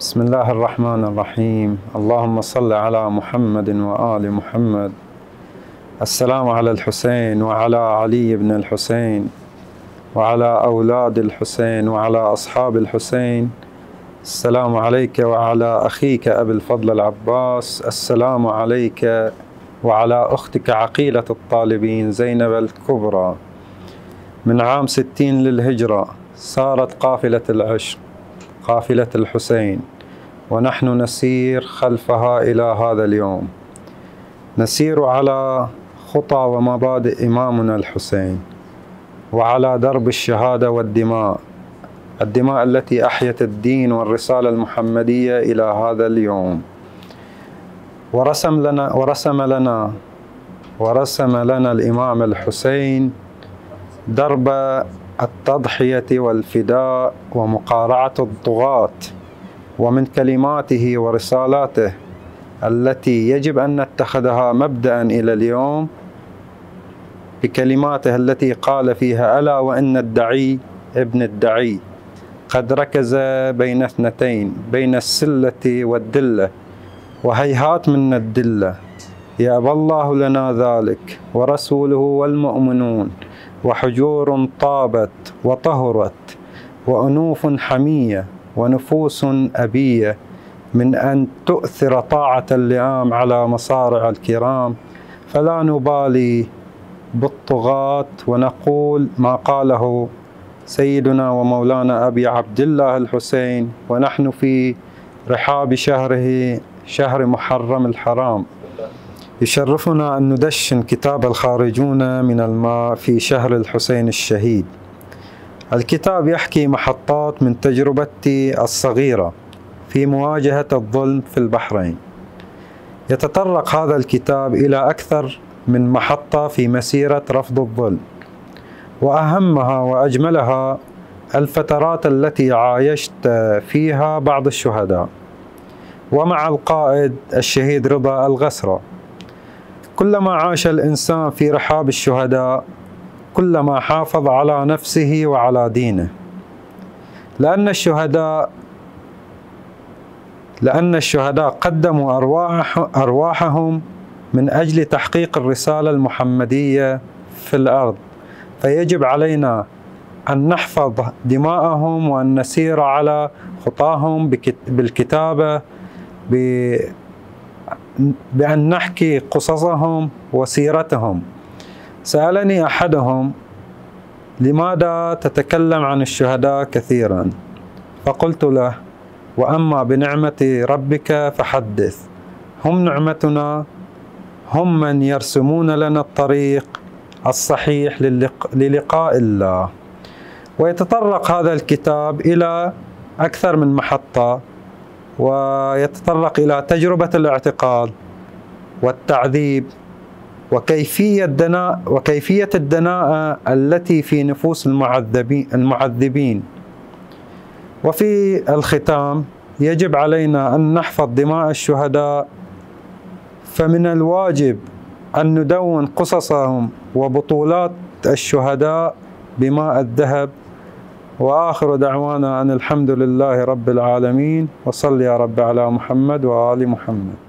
بسم الله الرحمن الرحيم. اللهم صل على محمد وآل محمد. السلام على الحسين وعلى علي بن الحسين وعلى أولاد الحسين وعلى أصحاب الحسين. السلام عليك وعلى أخيك أبي الفضل العباس. السلام عليك وعلى أختك عقيلة الطالبين زينب الكبرى. من عام ستين للهجرة صارت قافلة العشق. قافلة الحسين. ونحن نسير خلفها إلى هذا اليوم. نسير على خطى ومبادئ إمامنا الحسين. وعلى درب الشهادة والدماء. الدماء التي أحيت الدين والرسالة المحمدية إلى هذا اليوم. ورسم لنا ورسم لنا ورسم لنا الإمام الحسين درب التضحية والفداء ومقارعة الطغاة ومن كلماته ورسالاته التي يجب أن نتخذها مبدأ إلى اليوم بكلماته التي قال فيها ألا وإن الدعي ابن الدعي قد ركز بين اثنتين بين السلة والدلة وهيهات من الدلة. يأبى الله لنا ذلك ورسوله والمؤمنون وحجور طابت وطهرت وأنوف حمية ونفوس أبية من أن تؤثر طاعة اللئام على مصارع الكرام. فلا نبالي بالطغاة ونقول ما قاله سيدنا ومولانا أبي عبد الله الحسين ونحن في رحاب شهره شهر محرم الحرام. يشرفنا أن ندشن كتاب الخارجون من الماء في شهر الحسين الشهيد. الكتاب يحكي محطات من تجربتي الصغيرة في مواجهة الظلم في البحرين. يتطرق هذا الكتاب إلى أكثر من محطة في مسيرة رفض الظلم وأهمها وأجملها الفترات التي عايشت فيها بعض الشهداء ومع القائد الشهيد رضا الغسرة. كلما عاش الإنسان في رحاب الشهداء كلما حافظ على نفسه وعلى دينه. لأن الشهداء لأن الشهداء قدموا أرواح أرواحهم من أجل تحقيق الرسالة المحمدية في الأرض. فيجب علينا أن نحفظ دماءهم وأن نسير على خطاهم بالكتابة بأن نحكي قصصهم وسيرتهم. سألني أحدهم لماذا تتكلم عن الشهداء كثيرا؟ فقلت له وأما بنعمة ربك فحدث. هم نعمتنا هم من يرسمون لنا الطريق الصحيح للقاء الله. ويتطرق هذا الكتاب إلى أكثر من محطة. ويتطرق إلى تجربة الاعتقال والتعذيب وكيفية دناء وكيفية الدناءة التي في نفوس المعذبين المعذبين. وفي الختام يجب علينا أن نحفظ دماء الشهداء فمن الواجب أن ندون قصصهم وبطولات الشهداء بماء الذهب وآخر دعوانا أن الحمد لله رب العالمين وصل يا رب على محمد وآل محمد.